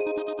you